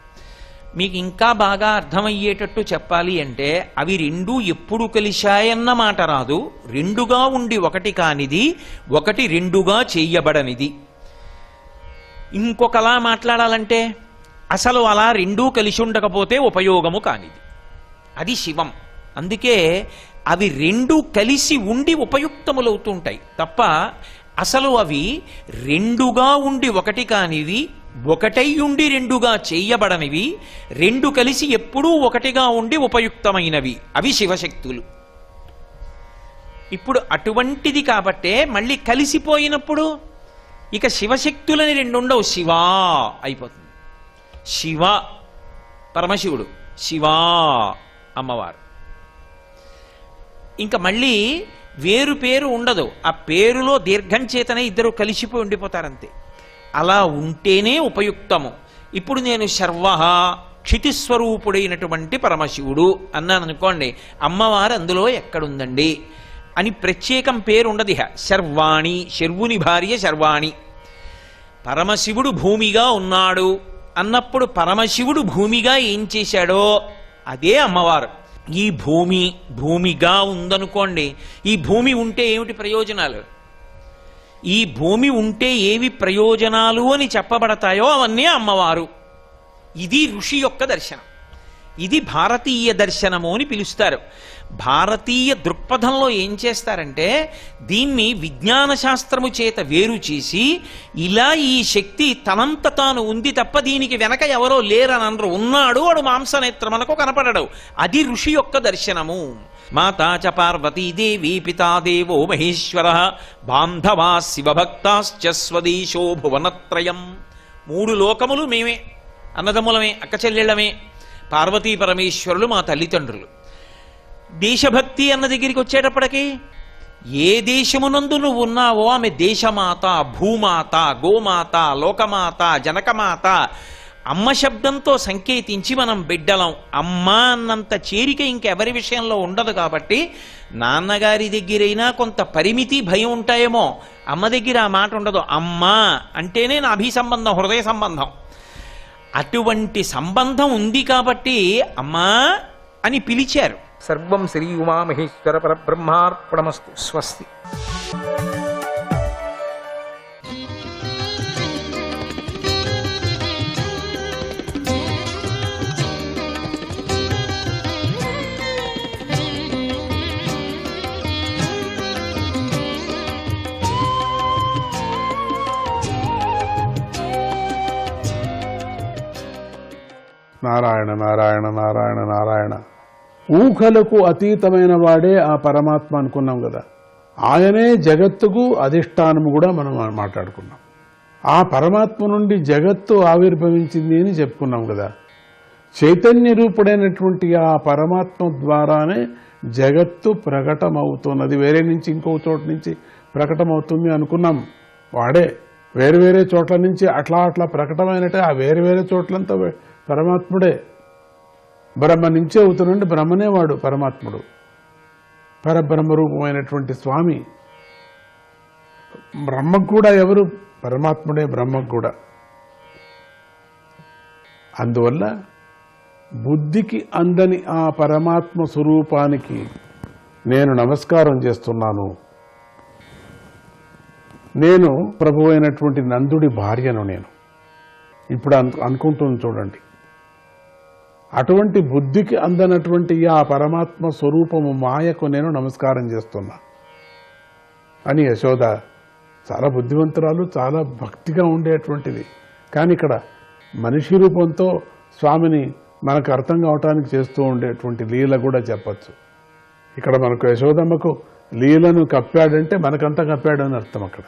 [SPEAKER 9] మీకు ఇంకా బాగా అర్థమయ్యేటట్టు చెప్పాలి అంటే అవి రెండు ఎప్పుడు కలిశాయన్న మాట రాదు. రెండుగా ఉండి ఒకటి కానిది ఒకటి రెండుగా చెయ్యబడనిది ఇంకొకలా మాట్లాడాలంటే అసలు అలా రెండూ కలిసి ఉండకపోతే ఉపయోగము కానిది. అది శివం. అందుకే అవి రెండు కలిసి ఉండి ఉపయుక్తములవుతుంటాయి. తప్ప అసలు అవి రెండుగా ఉండి ఒకటి కానివి ఒకటై ఉండి రెండుగా చేయబడనివి రెండు కలిసి ఎప్పుడూ ఒకటిగా ఉండి ఉపయుక్తమైనవి. అవి శివశక్తులు. ఇప్పుడు అటువంటిది కాబట్టే మళ్ళీ కలిసిపోయినప్పుడు ఇక శివశక్తులని రెండు ఉండవు శివా అయిపోతుంది. శివ పరమశివుడు శివా అమ్మవారు. ఇంకా మళ్ళీ వేరు పేరు ఉండదు. ఆ పేరులో దీర్ఘం చేతనే ఇద్దరు కలిసిపోయి ఉండిపోతారంతే. అలా ఉంటేనే ఉపయుక్తము. ఇప్పుడు నేను శర్వ క్షితిస్వరూపుడైనటువంటి పరమశివుడు అన్నాను అనుకోండి అమ్మవారు అందులో ఎక్కడుందండి? అని ప్రత్యేకం పేరు ఉండదు ఇహ. శర్వాణి శర్వుని భార్య శర్వాణి. పరమశివుడు భూమిగా ఉన్నాడు. అన్నప్పుడు పరమశివుడు భూమిగా ఏం చేశాడో? అదే అమ్మవారు. ఈ భూమి భూమిగా ఉందనుకోండి ఈ భూమి ఉంటే ఏమిటి ప్రయోజనాలు? ఈ భూమి ఉంటే ఏవి ప్రయోజనాలు అని చెప్పబడతాయో అవన్నీ అమ్మవారు. ఇది ఋషి యొక్క దర్శనం. ఇది భారతీయ దర్శనము అని పిలుస్తారు. భారతీయ దృక్పథంలో ఏం చేస్తారంటే దీన్ని విజ్ఞాన శాస్త్రము చేత వేరు చేసి ఇలా ఈ శక్తి తనంత తాను ఉంది తప్ప దీనికి వెనక ఎవరో లేరని అనరు ఉన్నాడు వాడు మాంసనేత్రమనకు కనపడడు. అది ఋషి యొక్క దర్శనము. మాతా చ పార్వతీదేవి పితాదేవో మహేశ్వర బాంధవా శివభక్తాశ్చ స్వదేశో భువనత్రయం. మూడు లోకములు మేమే. అన్నదమ్ములమే అక్క చెల్లెళ్ళమే. పార్వతీ పరమేశ్వరులు మా తల్లిదండ్రులు. దేశభక్తి అన్న దగ్గరికి వచ్చేటప్పటికి ఏ దేశమునందు నువ్వు ఉన్నావో ఆమె దేశమాత భూమాత గోమాత లోకమాత జనకమాత అమ్మ శబ్దంతో సంకేతించి మనం బిడ్డలం. అమ్మ అన్నంత చేరిక ఇంకెవరి విషయంలో ఉండదు కాబట్టి నాన్నగారి దగ్గరైనా కొంత పరిమితి భయం ఉంటాయేమో. అమ్మ దగ్గర ఆ మాట ఉండదు. అమ్మ అంటేనే నా అభి సంబంధం హృదయ సంబంధం. అటువంటి సంబంధం ఉంది కాబట్టి అమ్మా అని పిలిచారు.
[SPEAKER 10] సర్వం శ్రీ ఉమామహేశ్వర పరబ్రహ్మార్పణమస్తు. స్వస్తి.
[SPEAKER 11] నారాయణ నారాయణ నారాయణ నారాయణ. ఊహలకు అతీతమైన వాడే ఆ పరమాత్మ అనుకున్నాం కదా. ఆయనే జగత్తుకు అధిష్టానము కూడా మనం మాట్లాడుకున్నాం. ఆ పరమాత్మ నుండి జగత్తు ఆవిర్భవించింది అని చెప్పుకున్నాం కదా. చైతన్య రూపుడైనటువంటి ఆ పరమాత్మ ద్వారానే జగత్తు ప్రకటమవుతున్నది. వేరే నుంచి ఇంకో చోట నుంచి ప్రకటమవుతుంది అనుకున్నాం. వాడే వేరు వేరే చోట్ల నుంచి అట్లా అట్లా ప్రకటమైనట్టే ఆ వేరు వేరే చోట్లంతా పరమాత్ముడే. బ్రహ్మ నుంచే అవుతున్నాడు బ్రహ్మనే వాడు పరమాత్ముడు. పరబ్రహ్మరూపమైనటువంటి స్వామి. బ్రహ్మకు కూడా ఎవరు? పరమాత్ముడే బ్రహ్మకు కూడా. అందువల్ల బుద్ధికి అందని ఆ పరమాత్మ స్వరూపానికి నేను నమస్కారం చేస్తున్నాను. నేను ప్రభు అయినటువంటి నందుడి భార్యను నేను. ఇప్పుడు అను అనుకుంటుంది చూడండి. అటువంటి బుద్ధికి అందనటువంటి ఆ పరమాత్మ స్వరూపము మాయకు నేను నమస్కారం చేస్తున్నా. అని యశోద చాలా బుద్ధివంతురాలు చాలా భక్తిగా ఉండేటువంటిది. కానీ ఇక్కడ మనిషి రూపంతో స్వామిని మనకు అర్థం కావటానికి చేస్తూ ఉండేటువంటి లీల కూడా చెప్పచ్చు. ఇక్కడ మనకు యశోదమ్మకు లీలను కప్పాడంటే మనకంతా కప్పాడని అర్థం అక్కడ.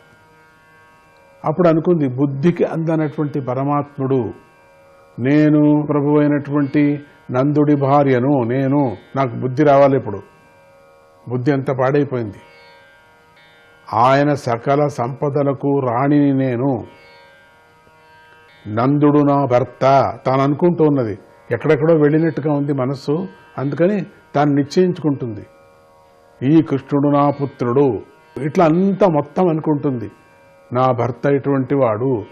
[SPEAKER 11] అప్పుడు అనుకుంది బుద్ధికి అందనటువంటి పరమాత్ముడు నేను ప్రభు అయినటువంటి నందుడి భార్యను నేను నాకు బుద్ధి రావాలి ఇప్పుడు. బుద్ధి అంత పాడైపోయింది. ఆయన సకల సంపదలకు రాణిని నేను. నందుడు నా భర్త తాను అనుకుంటూ ఉన్నది. ఎక్కడెక్కడో వెళ్ళినట్టుగా ఉంది మనస్సు అందుకని తాను నిశ్చయించుకుంటుంది. ఈ కృష్ణుడు నా పుత్రుడు. ఇట్లా అంతా మొత్తం అనుకుంటుంది. నా భర్త ఇటువంటి వాడు.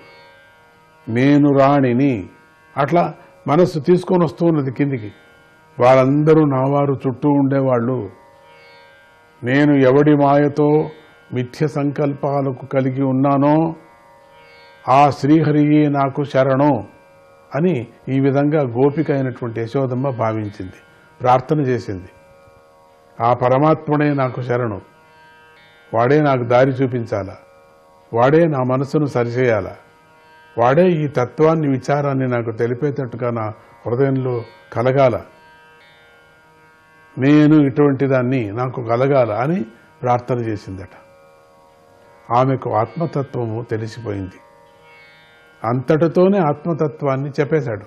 [SPEAKER 11] నేను రాణిని. అట్లా మనస్సు తీసుకొని వస్తూ ఉన్నది కిందికి. వాళ్ళందరూ నా వారు చుట్టూ ఉండేవాళ్ళు. నేను ఎవడి మాయతో మిథ్య సంకల్పాలకు కలిగి ఉన్నానో ఆ శ్రీహరియే నాకు శరణం అని ఈ విధంగా గోపిక అయినటువంటి యశోదమ్మ భావించింది ప్రార్థన చేసింది. ఆ పరమాత్ముడే నాకు శరణు. వాడే నాకు దారి చూపించాలా? వాడే నా మనసును సరిచేయాలా? వాడే ఈ తత్వాన్ని విచారాన్ని నాకు తెలిపేటట్టుగా నా హృదయంలో కలగాల. నేను ఇటువంటి దాన్ని నాకు కలగాల అని ప్రార్థన చేసిందట. ఆమెకు ఆత్మతత్వము తెలిసిపోయింది. అంతటితోనే ఆత్మతత్వాన్ని చెప్పేశాడు.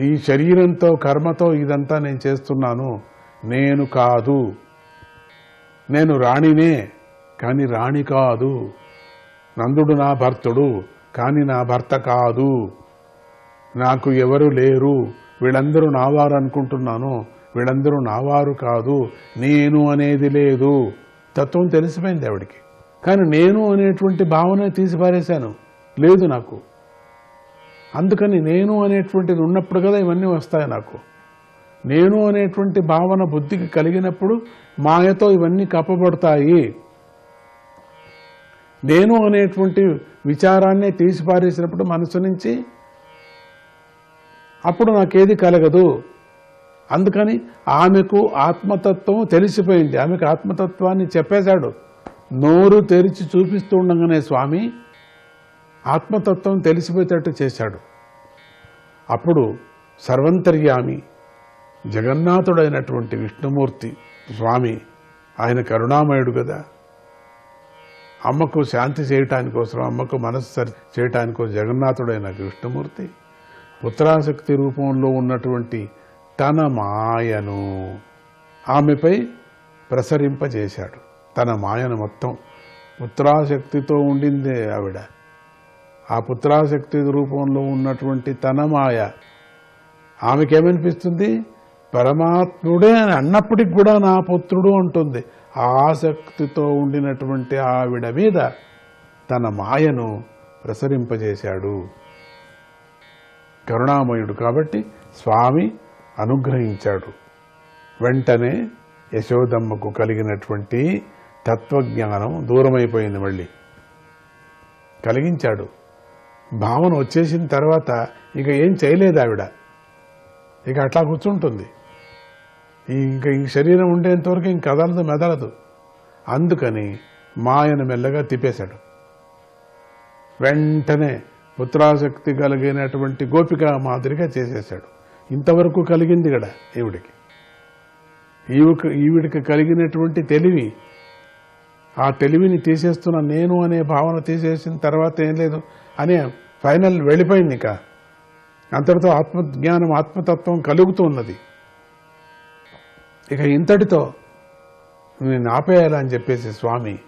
[SPEAKER 11] ఈ శరీరంతో కర్మతో ఇదంతా నేను చేస్తున్నాను. నేను కాదు. నేను రాణినే కానీ రాణి కాదు. నందుడు నా భర్తుడు. కానీ నా భర్త కాదు. నాకు ఎవరు లేరు. వీళ్ళందరూ నావారు అనుకుంటున్నాను వీళ్ళందరూ నావారు కాదు. నేను అనేది లేదు. తత్వం తెలిసిపోయింది ఆవిడికి. కానీ నేను అనేటువంటి భావన తీసిపారేశాను. లేదు నాకు. అందుకని నేను అనేటువంటిది ఉన్నప్పుడు కదా ఇవన్నీ వస్తాయి నాకు. నేను అనేటువంటి భావన బుద్ధికి కలిగినప్పుడు మాయతో ఇవన్నీ కప్పబడతాయి. నేను అనేటువంటి విచారాన్ని తీసిపారేసినప్పుడు మనసు నుంచి అప్పుడు నాకేది కలగదు. అందుకని ఆమెకు ఆత్మతత్వం తెలిసిపోయింది. ఆమెకు ఆత్మతత్వాన్ని చెప్పేశాడు. నోరు తెరిచి చూపిస్తూ ఉండగానే స్వామి ఆత్మతత్వం తెలిసిపోయేటట్టు చేశాడు. అప్పుడు సర్వంతర్యామి జగన్నాథుడైనటువంటి విష్ణుమూర్తి స్వామి ఆయన కరుణామయుడు కదా అమ్మకు శాంతి చేయటానికోసం అమ్మకు మనస్సు సరి చేయటానికోసం జగన్నాథుడైన విష్ణుమూర్తి పుత్రాశక్తి రూపంలో ఉన్నటువంటి తన మాయను ఆమెపై ప్రసరింపజేశాడు. తన మాయను మొత్తం పుత్రాశక్తితో ఉండింది ఆవిడ. ఆ పుత్రాశక్తి రూపంలో ఉన్నటువంటి తన మాయ ఆమెకేమనిపిస్తుంది? పరమాత్ముడే అని అన్నప్పటికి కూడా నా పుత్రుడు అంటుంది. ఆసక్తితో ఉండినటువంటి ఆవిడ మీద తన మాయను ప్రసరింపజేశాడు. కరుణామయుడు కాబట్టి స్వామి అనుగ్రహించాడు. వెంటనే యశోదమ్మకు కలిగినటువంటి తత్వజ్ఞానం దూరమైపోయింది మళ్ళీ. కలిగించాడు. భావన వచ్చేసిన తర్వాత ఇక ఏం చేయలేదు ఆవిడ. ఇక అట్లా కూర్చుంటుంది. ఇంకా ఈ శరీరం ఉండేంతవరకు ఇంక కదలదు మెదలదు. అందుకని మాయను మెల్లగా తిప్పేశాడు. వెంటనే పుత్రాసక్తి కలిగినటువంటి గోపిక మాదిరిగా చేసేశాడు. ఇంతవరకు కలిగింది కదా ఈవిడికి. ఈవిక ఈవిడికి కలిగినటువంటి తెలివి. ఆ తెలివిని తీసేస్తున్న నేను అనే భావన తీసేసిన తర్వాత ఏం లేదు. అనే ఫైనల్ వెళ్ళిపోయింది ఇక. అంతటితో ఆత్మజ్ఞానం ఆత్మతత్వం కలుగుతున్నది ఇక ఇంతటితో నేను ఆపేయాలని చెప్పేసి స్వామి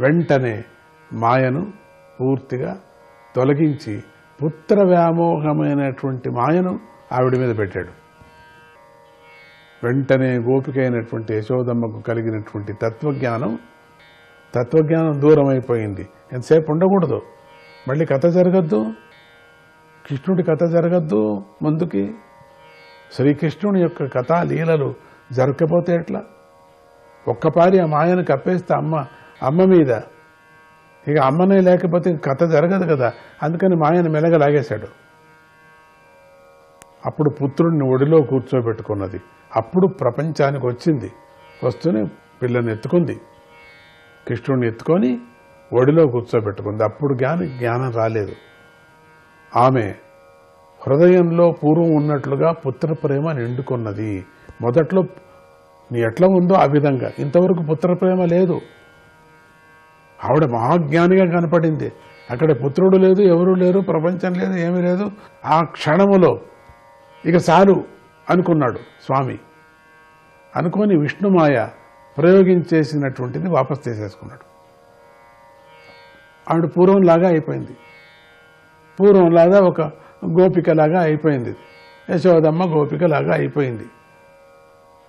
[SPEAKER 11] వెంటనే మాయను పూర్తిగా తొలగించి పుత్ర వ్యామోహమైనటువంటి మాయను ఆవిడ మీద పెట్టాడు. వెంటనే గోపిక అయినటువంటి యశోదమ్మకు కలిగినటువంటి తత్వజ్ఞానం తత్వజ్ఞానం దూరం అయిపోయింది ఎంతసేపు ఉండకూడదు. మళ్ళీ కథ జరగద్దు. కృష్ణుడి కథ జరగద్దు ముందుకి. శ్రీకృష్ణుని యొక్క కథా లీలలు జరగకపోతే ఎట్లా? ఒక్కపారి ఆ మాయను కప్పేస్తే అమ్మ అమ్మ మీద. ఇక అమ్మనే లేకపోతే కథ జరగదు కదా. అందుకని మాయను మెలగలాగేశాడు అప్పుడు పుత్రుడిని ఒడిలో కూర్చోబెట్టుకున్నది. అప్పుడు ప్రపంచానికి వచ్చింది. వస్తూనే పిల్లని ఎత్తుకుంది. కృష్ణుడిని ఎత్తుకొని ఒడిలో కూర్చోబెట్టుకుంది. అప్పుడు జ్ఞాని జ్ఞానం రాలేదు. ఆమె హృదయంలో పూర్వం ఉన్నట్లుగా పుత్ర ప్రేమ నిండుకున్నది. మొదట్లో నీ ఎట్లా ఉందో ఆ విధంగా. ఇంతవరకు పుత్ర ప్రేమ లేదు. ఆవిడ మహాజ్ఞానిగా కనపడింది. అక్కడ పుత్రుడు లేదు ఎవరు లేరు ప్రపంచం లేదు ఏమీ లేదు. ఆ క్షణములో ఇక చాలు అనుకున్నాడు స్వామి. అనుకొని విష్ణుమాయ ప్రయోగించేసినటువంటిది వాపస్ తీసేసుకున్నాడు ఆవిడ పూర్వంలాగా అయిపోయింది. పూర్వంలాగా ఒక గోపికలాగా అయిపోయింది. యశోదమ్మ గోపికలాగా అయిపోయింది.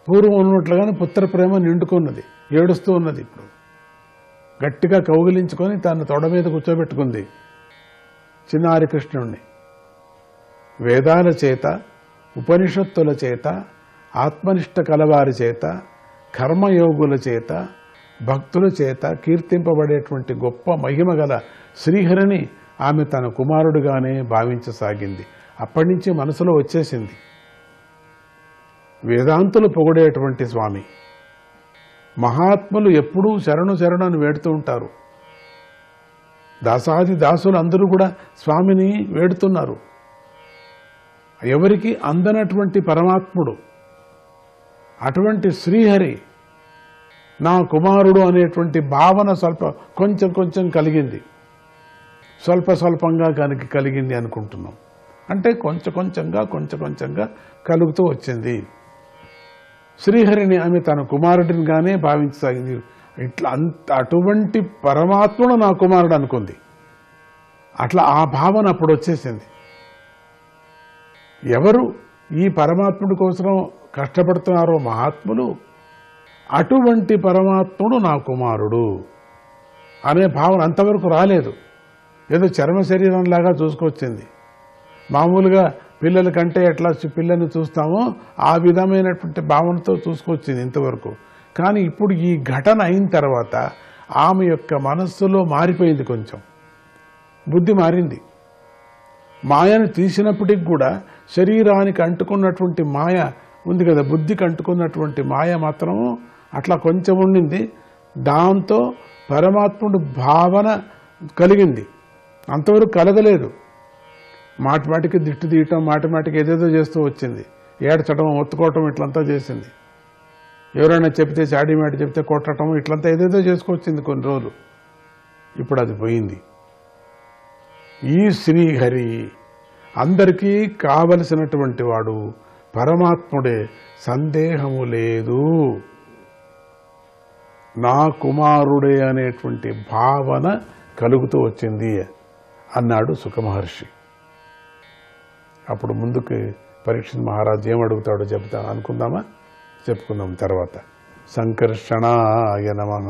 [SPEAKER 11] పూర్వం ఉన్నట్లుగానే పుత్ర ప్రేమ నిండుకున్నది ఏడుస్తూ ఉన్నది ఇప్పుడు. గట్టిగా కౌగిలించుకొని తన తొడ మీద కూర్చోబెట్టుకుంది చిన్నారి కృష్ణుణ్ణి. వేదాల చేత ఉపనిషత్తుల చేత ఆత్మనిష్ట కలవారి చేత కర్మయోగుల చేత భక్తుల చేత కీర్తింపబడేటువంటి గొప్ప మహిమ గల శ్రీహరిని ఆమె తన కుమారుడుగానే భావించసాగింది. అప్పటి నుంచి మనసులో వచ్చేసింది. వేదాంతులు పొగిడేటువంటి స్వామి. మహాత్ములు ఎప్పుడూ శరణు శరణు అని వేడుతూ ఉంటారు. దాసాది దాసులు అందరూ కూడా స్వామిని వేడుతున్నారు. ఎవరికి అందనటువంటి పరమాత్ముడు అటువంటి శ్రీహరి నా కుమారుడు అనేటువంటి భావన స్వల్ప కొంచెం కొంచెం కలిగింది. స్వల్ప స్వల్పంగా కనుక కలిగింది అనుకుంటున్నాం. అంటే కొంచెం కొంచెంగా కొంచెం కొంచెంగా కలుగుతూ వచ్చింది. శ్రీహరిని ఆమె తన కుమారుడినిగానే భావించసాగింది. ఇట్లా అంత అటువంటి పరమాత్ముడు నా కుమారుడు అనుకుంది. అట్లా ఆ భావన అప్పుడు వచ్చేసింది. ఎవరు ఈ పరమాత్ముడి కోసం కష్టపడుతున్నారో మహాత్ములు అటువంటి పరమాత్ముడు నా కుమారుడు అనే భావన అంతవరకు రాలేదు. ఏదో చర్మ శరీరంలాగా చూసుకొచ్చింది. మామూలుగా పిల్లల కంటే ఎట్లా పిల్లల్ని చూస్తామో ఆ విధమైనటువంటి భావనతో చూసుకొచ్చింది ఇంతవరకు. కానీ ఇప్పుడు ఈ ఘటన అయిన తర్వాత ఆమె యొక్క మనస్సులో మారిపోయింది కొంచెం. బుద్ధి మారింది. మాయను తీసినప్పటికి కూడా శరీరానికి అంటుకున్నటువంటి మాయ ఉంది కదా బుద్ధికి అంటుకున్నటువంటి మాయ మాత్రము అట్లా కొంచెం ఉండింది. దాంతో పరమాత్ముడు భావన కలిగింది. అంతవరకు కలగలేదు. మాటి మాటికి దిట్టు తీయటం మాటి మాటికి ఏదేదో చేస్తూ వచ్చింది. ఏడ్చడం ఒత్తుకోవటం ఇట్లంతా చేసింది. ఎవరైనా చెప్తే చాడీ మాట చెప్తే కొట్టడం ఇట్లంతా ఏదేదో చేసుకొచ్చింది కొన్ని రోజులు. ఇప్పుడు అది పోయింది. ఈ శ్రీహరి అందరికీ కావలసినటువంటి వాడు పరమాత్ముడే. సందేహము లేదు. నా కుమారుడే అనేటువంటి భావన కలుగుతూ వచ్చింది అన్నాడు సుఖమహర్షి. అప్పుడు ముందుకు పరీక్షిత్ మహారాజ్ ఏం అడుగుతాడో చెప్తా అనుకుందామా? చెప్పుకుందాం తర్వాత. సంకర్షణాయ నమ.